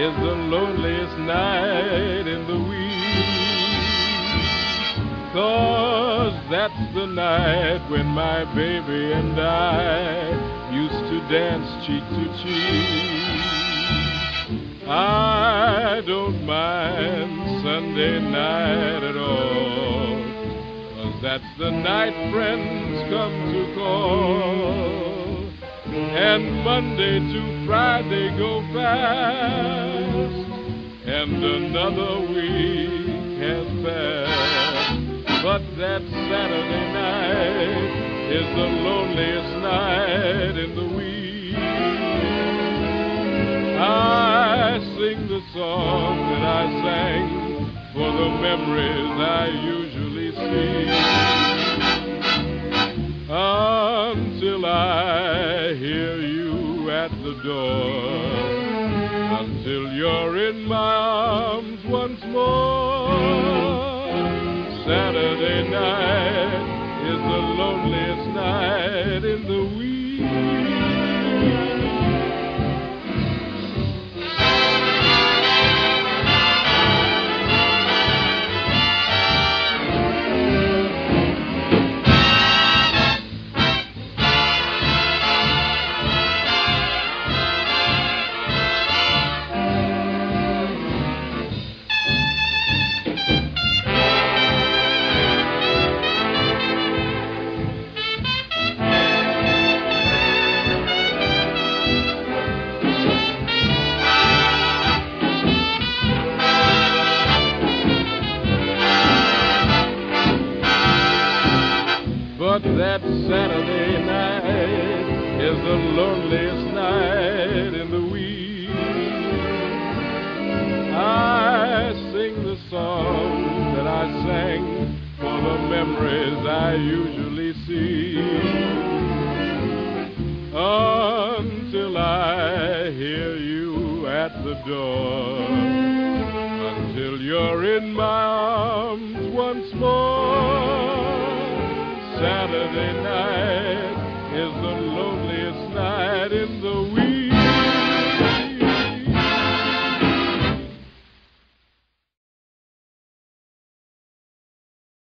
is the loneliest night in the week. Cause that's the night when my baby and I used to dance cheek to cheek. I don't mind Sunday night at all. Cause that's the night friends come to call. And Monday to Friday go fast. And another week has passed. But that Saturday night is the loneliest night in the week. I sing the song that I sang for the memories I usually see. At the door. Until you're in my arms once more. Saturday night is the loneliest night in the But that Saturday night is the loneliest night in the week. I sing the song that I sang for the memories I usually see. Until I hear you at the door. Until you're in my arms once more. Saturday night is the loneliest night in the